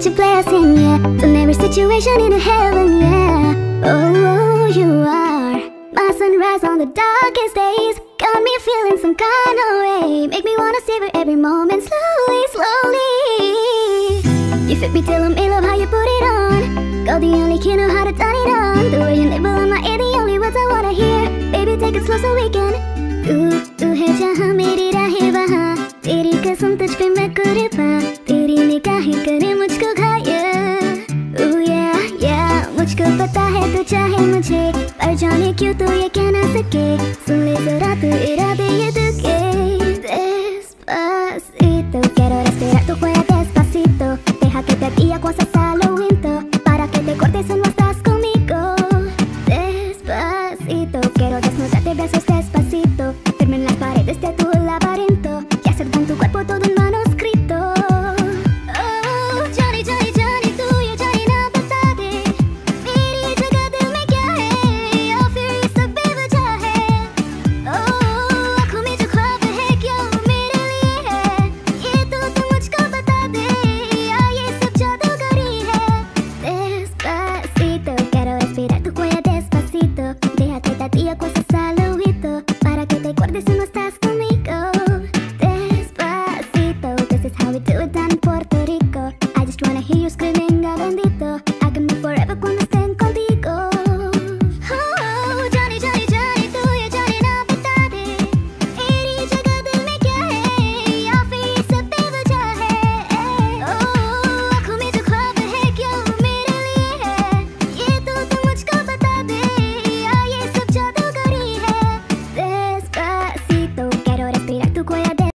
such a blessing, yeah Turn every situation into heaven, yeah. Oh, oh, you are My sunrise on the darkest days. Got me feeling some kind of way. Make me wanna savor every moment slowly, slowly. You fit me till I'm in love, how you put it on. Got the only key know how to turn it on. The way you nibble on my ear, the only words I wanna hear. Baby, take it slow so we can. तू तू है जहाँ rahe राहें वहाँ तेरी कसम तुझ पे मैं कुर्बान ही करे मुझको घायल या या मुझको पता है तू चाहे मुझे पर जाने क्यों तू ये कह ना सके सुन ले जरा तू इरादे ये दिल के Despacito Quiero respirar tu cuello despacito Deja que te guía con lo viento Para que te cortes o no estás conmigo Despacito Quiero desnudarte besos despacito